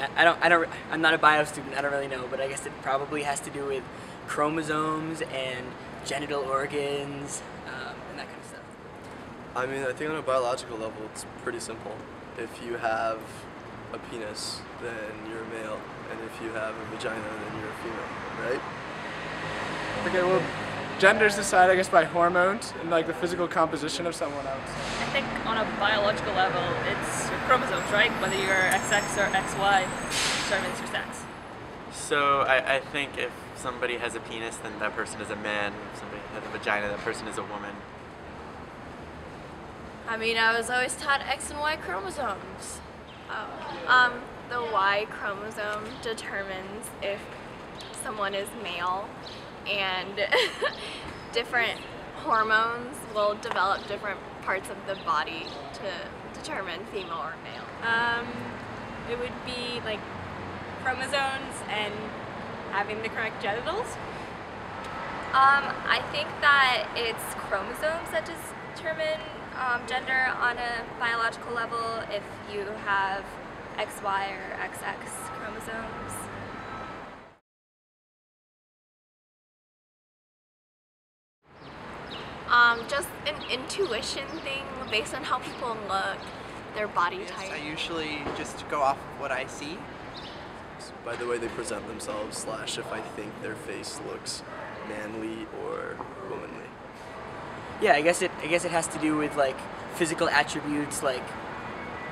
mean, I don't, I don't, I'm not a bio student. I don't really know, but I guess it probably has to do with chromosomes and genital organs um, and that kind of stuff. I mean, I think on a biological level, it's pretty simple. If you have a penis, then you're a male, and if you have a vagina, then you're a female, right? Okay, well, gender's decided, I guess, by hormones and like the physical composition of someone else. I think on a biological level, it's your chromosomes, right? Whether you're XX or XY determines your sex. So I, I think if somebody has a penis, then that person is a man. If somebody has a vagina, that person is a woman. I mean, I was always taught X and Y chromosomes. Oh. Um, the Y chromosome determines if someone is male, and different hormones will develop different parts of the body to determine female or male. Um, it would be like chromosomes and having the correct genitals. Um, I think that it's chromosomes that determine um, gender on a biological level if you have XY or XX chromosomes. Um, just an intuition thing based on how people look, their body Yes, type. I usually just go off of what I see. By the way they present themselves, slash if I think their face looks manly or womanly. Yeah, I guess it, I guess it has to do with like physical attributes like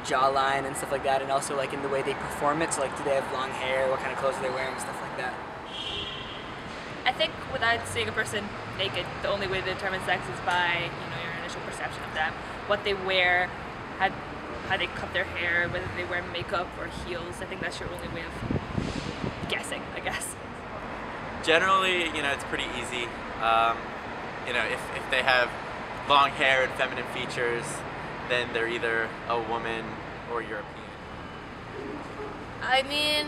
jawline and stuff like that, and also like in the way they perform it. So like, do they have long hair? What kind of clothes are they wearing? Stuff like that. I think without seeing a person naked, the only way to determine sex is by you know your initial perception of them, what they wear, how, how they cut their hair, whether they wear makeup or heels. I think that's your only way of guessing, I guess. Generally, you know, it's pretty easy. Um, you know, if, if they have long hair and feminine features, then they're either a woman or European. I mean,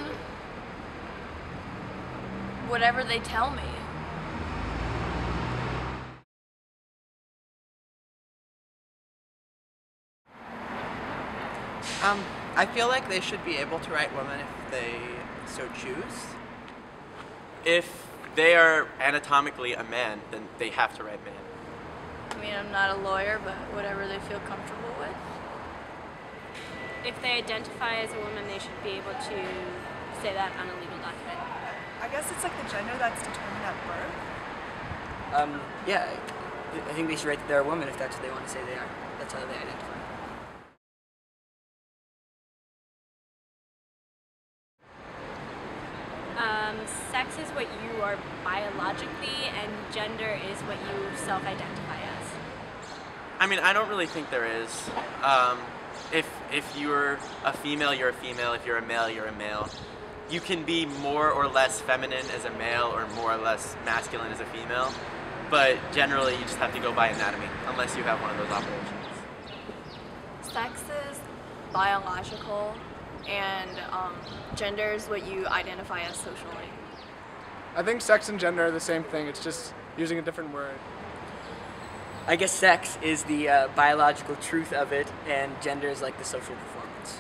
whatever they tell me. Um, I feel like they should be able to write women if they so choose. If they are anatomically a man, then they have to write man. I mean, I'm not a lawyer, but whatever they feel comfortable with. If they identify as a woman, they should be able to say that on a legal document. I guess it's like the gender that's determined at birth. Um, yeah, I- I think they should write that they're a woman if that's what they want to say they are. That's how they identify. Um, sex is what you are biologically, and gender is what you self-identify as. I mean, I don't really think there is. Um, if if you're a female, you're a female. If you're a male, you're a male. You can be more or less feminine as a male, or more or less masculine as a female. But generally, you just have to go by anatomy, unless you have one of those operations. Sex is biological, and um, gender is what you identify as socially. I think sex and gender are the same thing. It's just using a different word. I guess sex is the uh, biological truth of it, and gender is like the social performance.